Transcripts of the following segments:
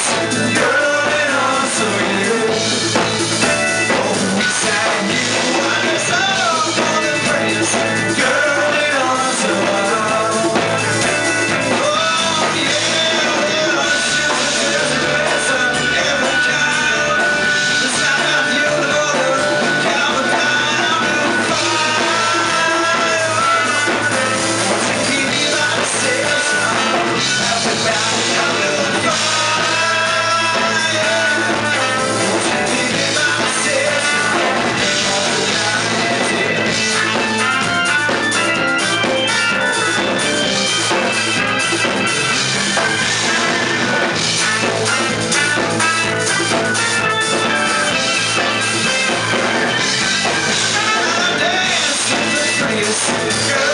Peace. Good.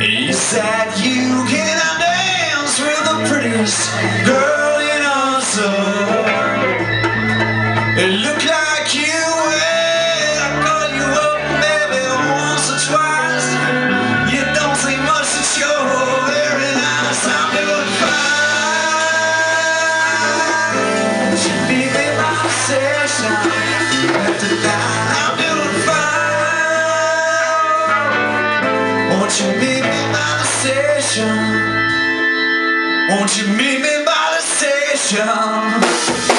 He said you can dance with the prettiest girl in all Won't you meet me by the station?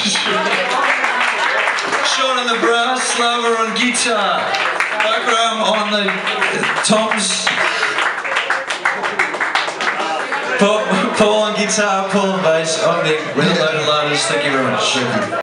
Sean on the brass, Slava on guitar, Bahram on the uh, toms. Paul, Paul on guitar, Paul on bass, I'm Nick, we're the Loaded Loaders, thank you very much.